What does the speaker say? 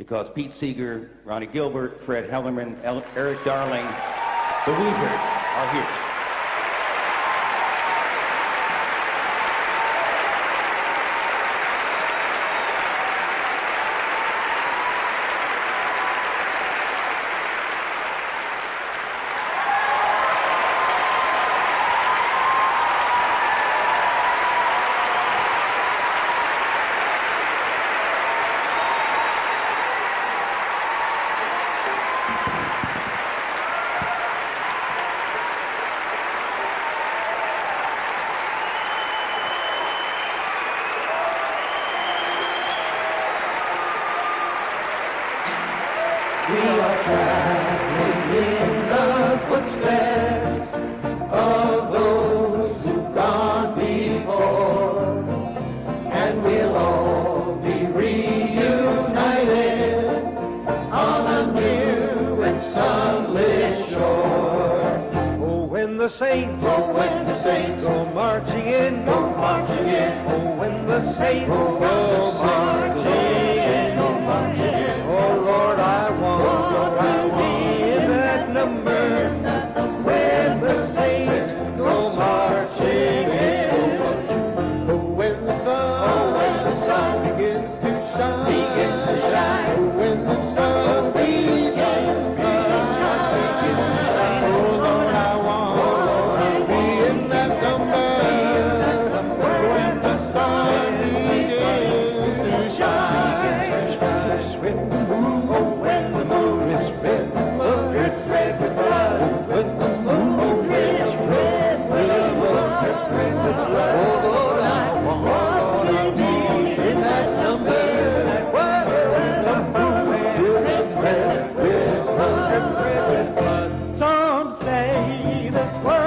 because Pete Seeger, Ronnie Gilbert, Fred Hellerman, El- Erik Darling, the Weavers are here. We are traveling in the footsteps of those who've gone before, and we'll all be reunited on a new and sunlit shore. Oh, when the saints Oh, when the saints go marching in, go marching in, oh, when the saints oh, this world.